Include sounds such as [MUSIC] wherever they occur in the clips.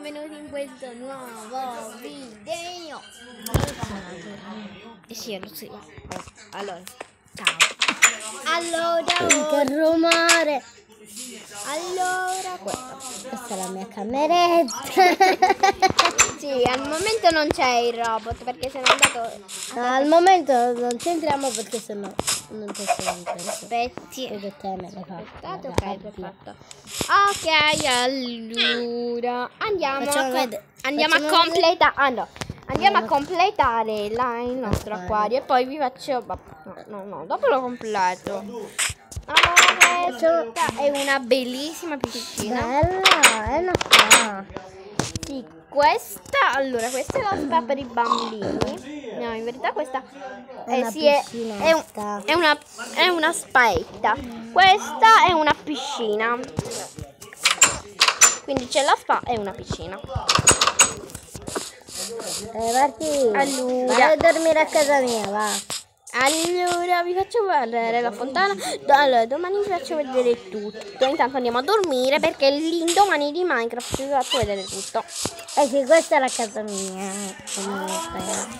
benvenuti in questo nuovo video. Eh sì, lo sì. Allora, ciao. Allora, Che rumore! allora, questa. Questa è la mia cameretta. [LAUGHS] Sì, al momento non c'è il robot perché se n'è andato. Al momento non ci entriamo perché sennò non possiamo. Aspetti. Perché te me l'hai la ok, perfetto. Ok, allora andiamo, Facciamo a, andiamo a completare. Ah no, andiamo a completare la- il nostro Acquario. e poi vi faccio. No, no, no, dopo lo completo. Allora, è una bellissima piscina. Bella, è una spa. Sì, questa, allora, questa è la spa per i bambini. No, in verità questa È eh, una sì, è, è, un- è una, è una spaetta. Questa è una piscina. Quindi c'è la spa e una piscina. Eh, Allora. vai a dormire a casa mia, va. Allora, vi faccio vedere la fontana. Allora, domani vi faccio vedere tutto. Intanto andiamo a dormire perché l'indomani di Minecraft vi faccio vedere tutto. Eh sì, questa è la casa mia.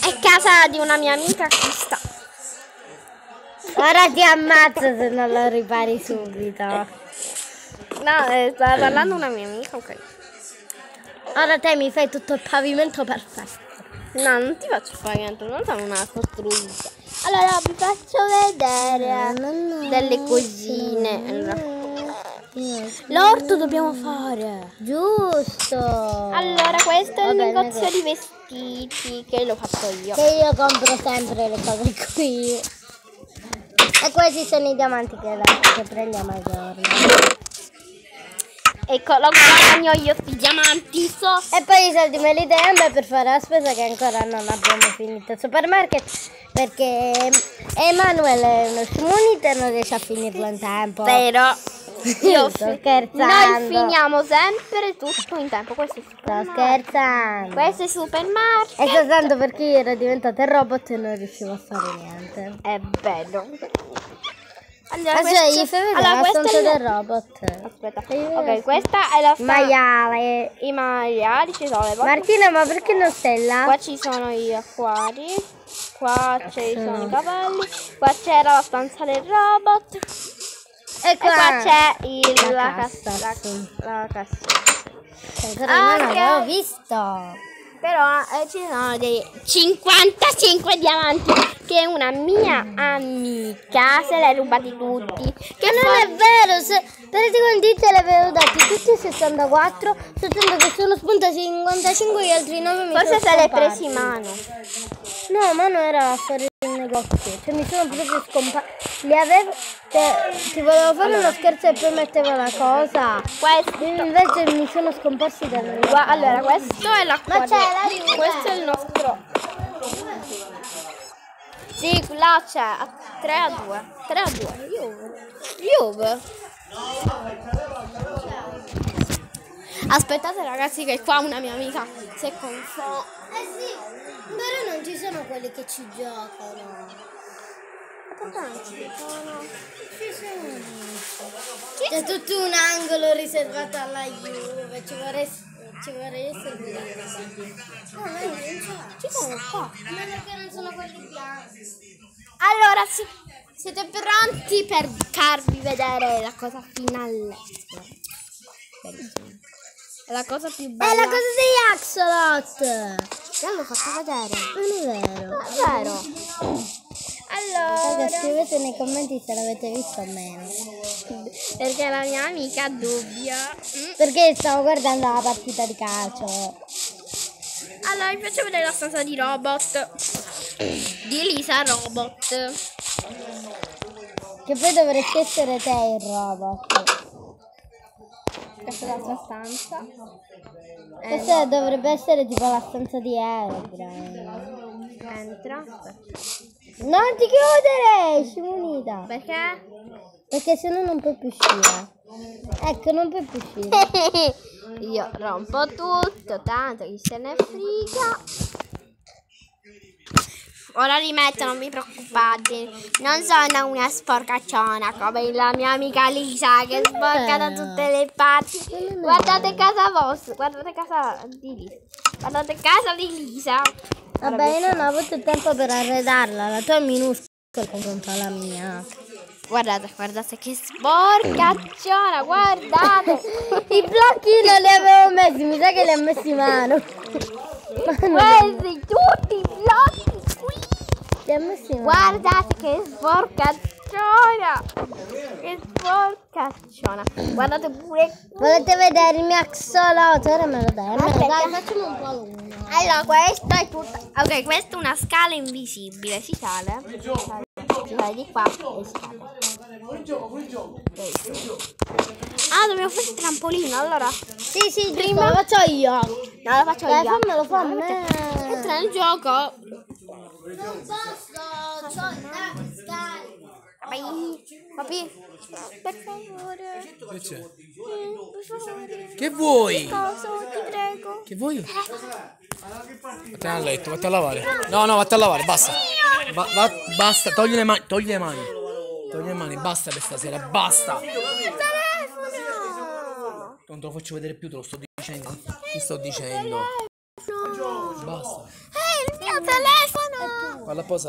È casa di una mia amica che sta. Ora ti ammazzo se non lo ripari subito. No, eh, stava parlando una mia amica, ok. Ora te mi fai tutto il pavimento perfetto. No, non ti faccio fare niente, non sono una costruita. Allora, vi faccio vedere delle cosine. Allora, l'orto dobbiamo fare. Giusto. Allora, questo è il negozio ne- di vestiti che l'ho fatto io. Che io compro sempre le cose qui. E questi sono i diamanti che, che prendiamo al giorno. Eccolo, guadagno io sti diamanti, so. E poi i soldi me li dai a me per fare la spesa che ancora non abbiamo finito supermarket. Perché Emanuele è uno smunito e non riesce a finirlo in tempo. Però [LAUGHS] io Sto scherzando. Noi finiamo sempre tutto in tempo. Questo è Sto supermarket. scherzando. Questo è supermarket. E soltanto perché io ero diventata il robot e non riuscivo a fare niente. È bello. Allora, cioè, questo- gli fai vedere allora, la stanza il- del robot. Aspetta. Ok, la questa è la sta- Maiale. I maiali ci sono le. Martina, ma perché non sei là? Qua ci sono gli acquari. Qua ci sono i cavalli. Qua c'era la stanza del robot. E E qua c'è il, la la, cassa. La, la cassa. Ancora Ah, non l'avevo visto. Però eh, ci sono dei 55 diamanti che una mia amica se ha rubati tutti. Che non è vero, se praticamente te li avevo dati tutti e 64, soltanto che sono spuntati 55 e gli altri 9 mi Forse sono se li hai presi in mano. No, ma non era a fare il negozio, cioè mi sono proprio scomparsi. Li avevo, cioè, ti volevo fare uno scherzo e poi mettevo la cosa. Questo. Invece mi sono scomparsi dal negozio. Allora, questo è l'acquario. Ma c'è la. Questo è il nostro. Sì, là c'è a 3 a 2. 3 a 2. Juve. Juve. Aspettate ragazzi che qua una mia amica si è confonta. Eh sì, sono quelli che ci giocano. Ci sono. C'è tutto un angolo riservato alla Juve, ci vorrei, ci vorrei servire. No, no, non. Ci sono qua. Ma perché non sono quelli bianchi? Allora, si- siete pronti per farvi vedere la cosa finale? La cosa più È bella. la cosa degli axolot! Già l'ho fatto vedere. Non è vero. È vero. Allora, Raga, scrivete nei commenti se l'avete visto o meno. perché la mia amica dubbia. Mm. Perché stavo guardando la partita di calcio. Allora, vi faccio vedere la stanza di robot. Di Lisa Robot. Che poi dovresti essere te il robot. Questa è l'altra stanza. Questa dovrebbe essere tipo la stanza di Elobrine. Entra. Non ti chiudere, scimunita. Perché? Perché sennò non puoi più uscire. Ecco, non puoi più uscire. [LAUGHS] Io rompo tutto, tanto chi se ne frega. Ora li metto, non vi preoccupate. Non sono una sporcacciona come la mia amica Lisa che sporca da tutte le parti. Guardate casa vostra, guardate casa di Lisa. Guardate casa di Lisa. Vabbè, io non ho avuto tempo per arredarla. La tua è minuscola confronto alla mia. Guardate, guardate che sporcacciona, guardate. [LAUGHS] I blocchi non li avevo messi, mi sa che li ha messi in mano. Questi tutti i blocchi qui. Li ha messi in mano. Guardate che sporcacciona! Che sporcacciona! Guardate pure. Volete vedere il mio axolotl? Ora me lo dai. Aspetta. facciamo un po' lungo. Allora, questa è tutta. Ok, questa è una scala invisibile. Si sale. Si sale di qua e si sale. Ah, dobbiamo fare il trampolino. Allora, Sì, sì, prima lo faccio io. no, lo faccio Dai, io. fammelo, fa a me. Entra nel gioco. Non posso, c'ho tanti scali. Vai. Papi, per favore. Che c'è? Che vuoi? Cosa, ti prego. Che vuoi? Vattene a letto, vattene a lavare. No, no, vattene a lavare, basta. Va- va- basta, togli le mani, togli le mani. Togli le mani, basta per stasera, basta. Il. Non te lo faccio vedere più, te lo sto dicendo. Ti sto dicendo. Basta. È il mio telefono. Valla a posare.